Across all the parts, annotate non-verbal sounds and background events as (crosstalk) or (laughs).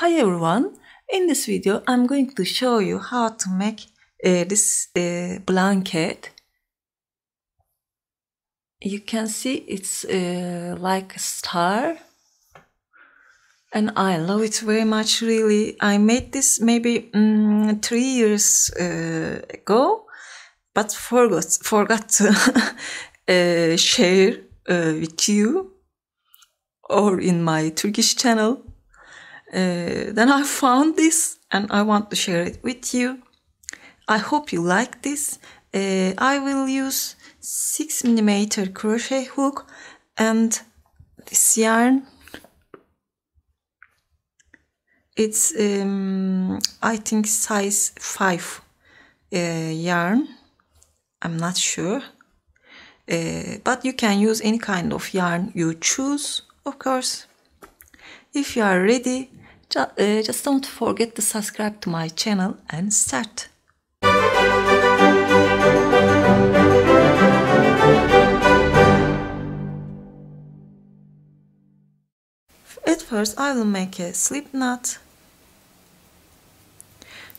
Hi everyone, in this video I'm going to show you how to make uh, this uh, blanket. You can see it's uh, like a star and I love it very much really. I made this maybe um, three years uh, ago but forgot, forgot to (laughs) uh, share uh, with you or in my Turkish channel. Uh, then I found this and I want to share it with you. I hope you like this. Uh, I will use 6 millimeter crochet hook and this yarn. It's um, I think size 5 uh, yarn. I'm not sure. Uh, but you can use any kind of yarn you choose, of course. If you are ready, just don't forget to subscribe to my channel and start. At first I will make a slip knot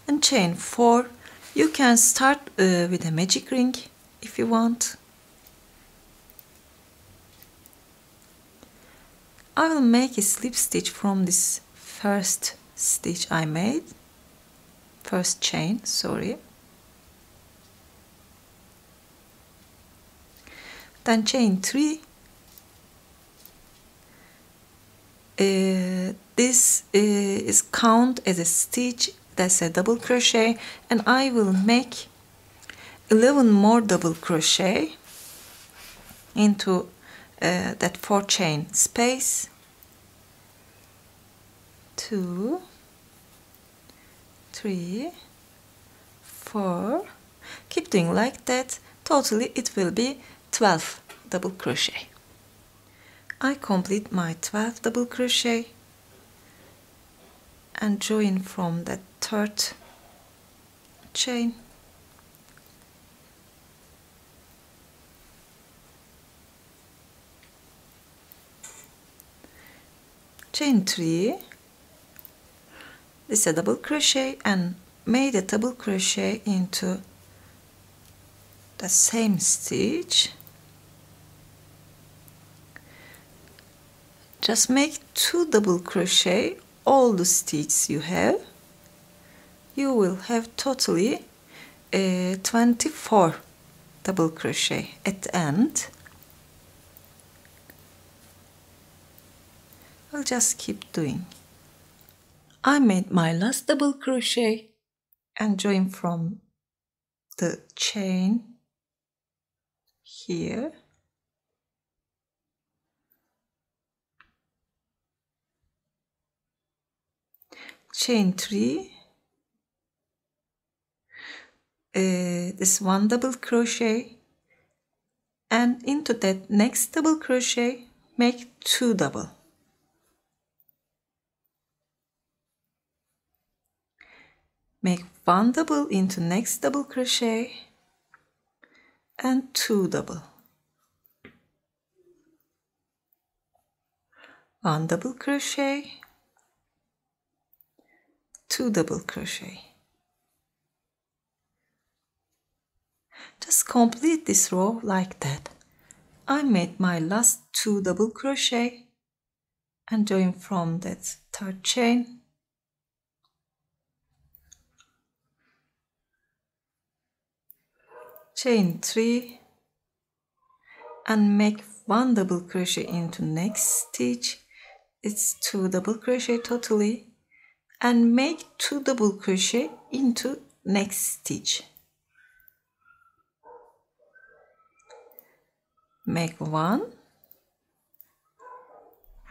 and chain 4. You can start uh, with a magic ring if you want. I will make a slip stitch from this first stitch I made. First chain sorry. Then chain 3 uh, this uh, is count as a stitch. That's a double crochet. And I will make 11 more double crochet into uh, that four chain space two three four. Keep doing like that. Totally it will be 12 double crochet. I complete my 12 double crochet and join from that third chain. Chain 3 this is a double crochet and made a double crochet into the same stitch. Just make two double crochet all the stitches you have. You will have totally uh, 24 double crochet at the end. I'll just keep doing. I made my last double crochet and join from the chain here. Chain 3 uh, this one double crochet. And into that next double crochet make two double make one double into next double crochet and two double. One double crochet two double crochet. Just complete this row like that. I made my last two double crochet and join from that third chain chain 3 and make one double crochet into next stitch. It's two double crochet totally. And make two double crochet into next stitch. Make one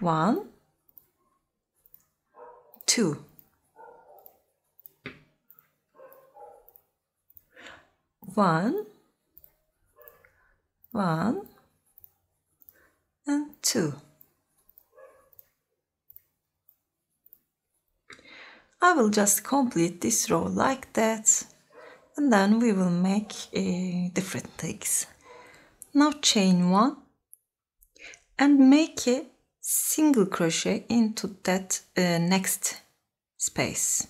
one two. One one and two. I will just complete this row like that and then we will make uh, different things. Now chain one and make a single crochet into that uh, next space.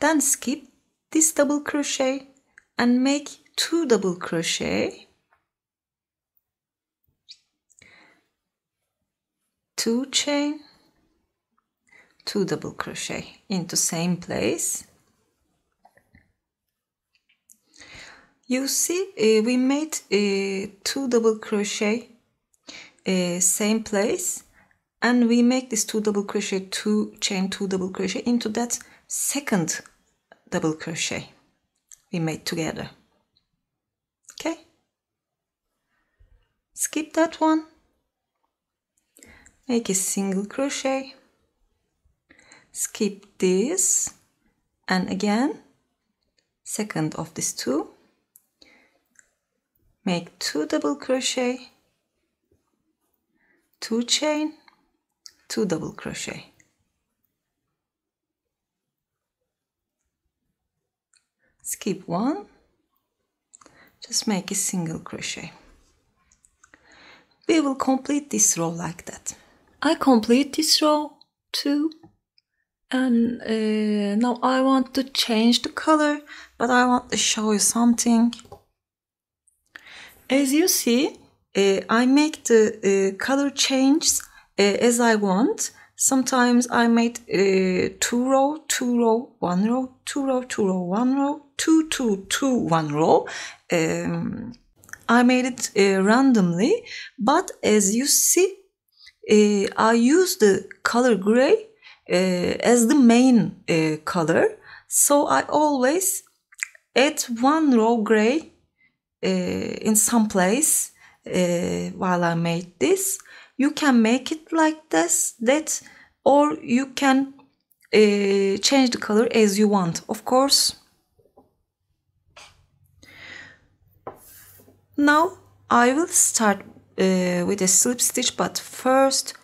Then skip this double crochet and make two double crochet. Two chain. Two double crochet into same place. You see uh, we made uh, two double crochet uh, same place and we make this two double crochet two chain two double crochet into that second double crochet we made together. Okay. Skip that one. Make a single crochet. Skip this. And again second of these two. Make two double crochet. Two chain two double crochet skip one. Just make a single crochet. We will complete this row like that. I complete this row too. And uh, now I want to change the color but I want to show you something. As you see uh, I make the uh, color changes uh, as I want. Sometimes I made uh, two row two row one row two row two row one row two two two one row. Um, I made it uh, randomly but as you see I use the color gray as the main color. So I always add one row gray in some place while I made this. You can make it like this that or you can uh, change the color as you want of course now I will start uh, with a slip stitch but first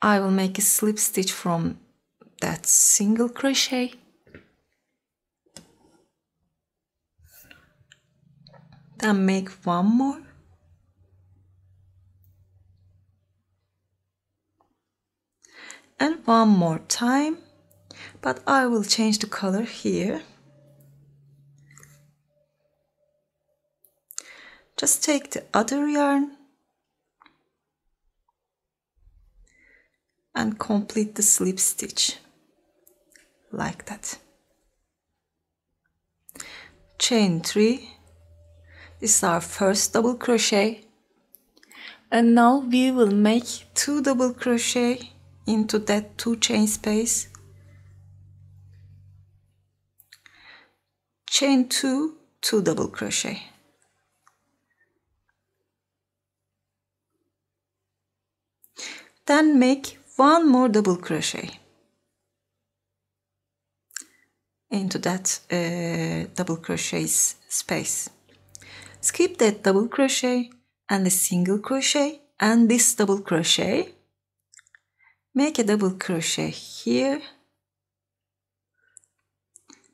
I will make a slip stitch from that single crochet. Then make one more. And one more time but I will change the color here just take the other yarn and complete the slip stitch like that. Chain 3 this is our first double crochet. And now we will make two double crochet into that two chain space. Chain 2 two double crochet then make one more double crochet. Into that uh, double crochet space. Skip that double crochet and a single crochet and this double crochet. Make a double crochet here.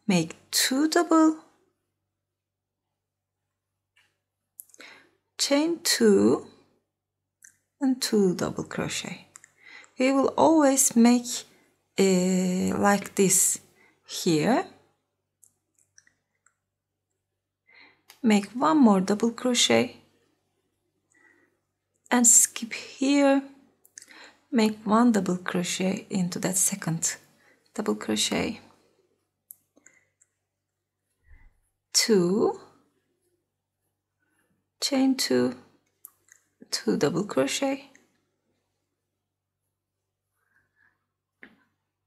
Make two double. Chain two and two double crochet. We will always make uh, like this here. Make one more double crochet. And skip here. Make one double crochet into that second double crochet. Two. Chain two two double crochet.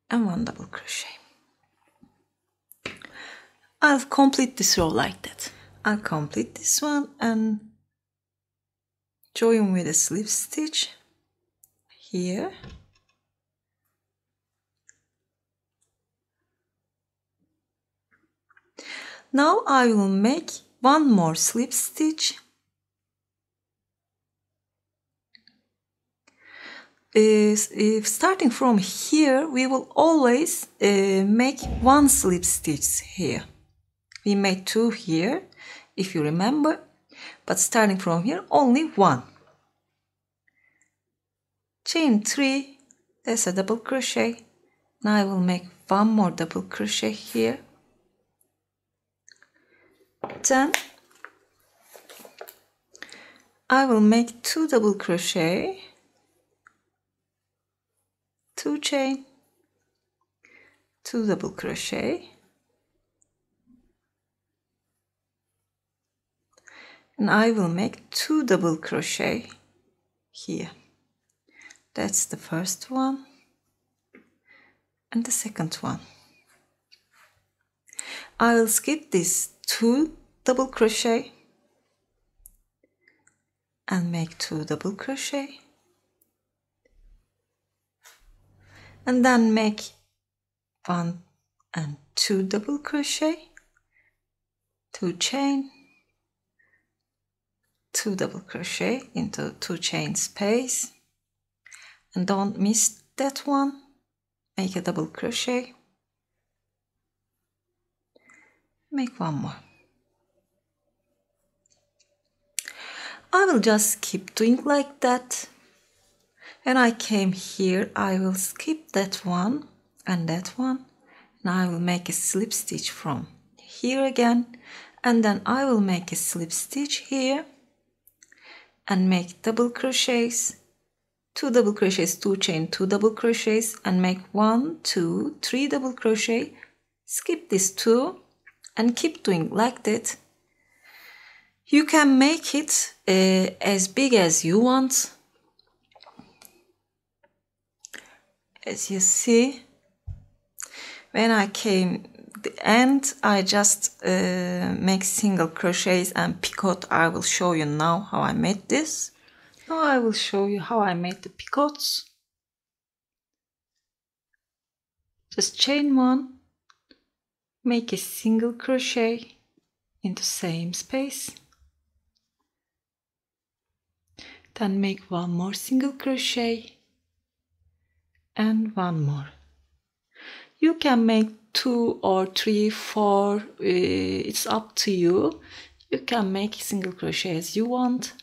And one double crochet. I'll complete this row like that. I'll complete this one and join with a slip stitch here. Now I will make one more slip stitch is if starting from here we will always uh, make one slip stitch here. We made two here if you remember but starting from here only one. Chain 3 that's a double crochet. Now I will make one more double crochet here. Then I will make two double crochet two chain two double crochet and I will make two double crochet here. That's the first one and the second one. I will skip these two double crochet and make two double crochet and then make one and two double crochet two chain two double crochet into two chain space. And don't miss that one. Make a double crochet. Make one more. I will just keep doing like that and I came here. I will skip that one and that one. And I will make a slip stitch from here again. And then I will make a slip stitch here and make double crochets two double crochets two chain two double crochets and make one two three double crochet. Skip these two and keep doing like that. You can make it uh, as big as you want as you see when I came the end I just uh, make single crochets and picot. I will show you now how I made this. Now I will show you how I made the picots. Just chain one make a single crochet in the same space. Then make one more single crochet and one more. You can make two or three four uh, it's up to you. You can make single crochet as you want.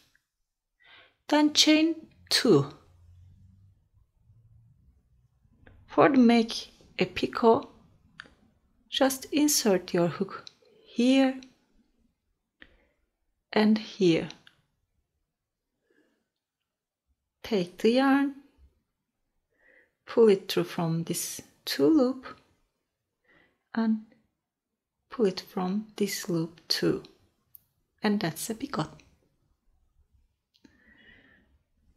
Then chain two. For to make a picot just insert your hook here and here. Take the yarn pull it through from this two loop and pull it from this loop too. And that's a picot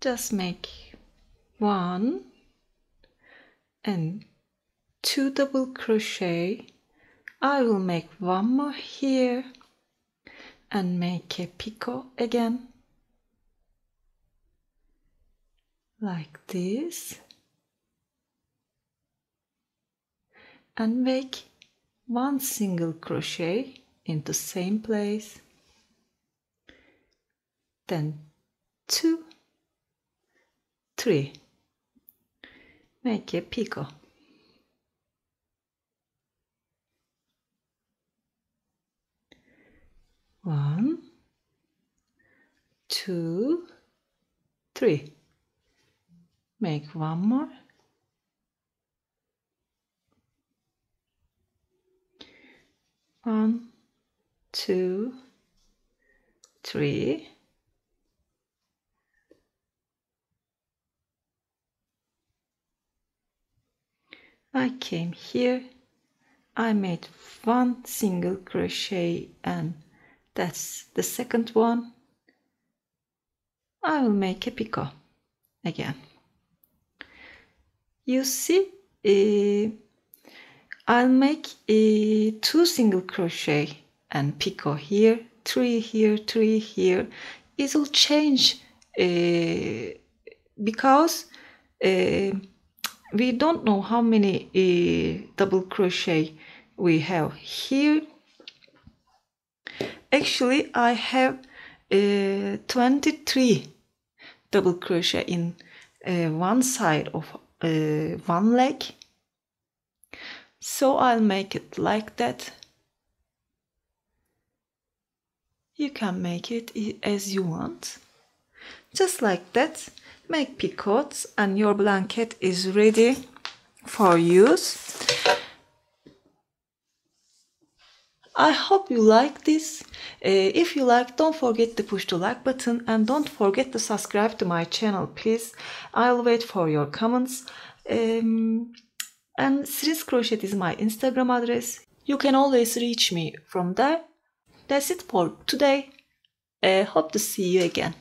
just make one and two double crochet. I will make one more here and make a picot again. Like this and make one single crochet in the same place. Then two three. Make a picot one two three. Make one more one two three. I came here. I made one single crochet and that's the second one. I will make a picot again. You see uh, I'll make uh, two single crochet and picot here three here three here. It will change uh, because uh, we don't know how many uh, double crochet we have here. Actually I have uh, 23 double crochet in uh, one side of uh, one leg so I'll make it like that you can make it as you want just like that make picots and your blanket is ready for use. I hope you like this. Uh, if you like, don't forget to push the like button and don't forget to subscribe to my channel, please. I'll wait for your comments. Um, and Sirin's Crochet is my Instagram address. You can always reach me from there. That's it for today. I hope to see you again.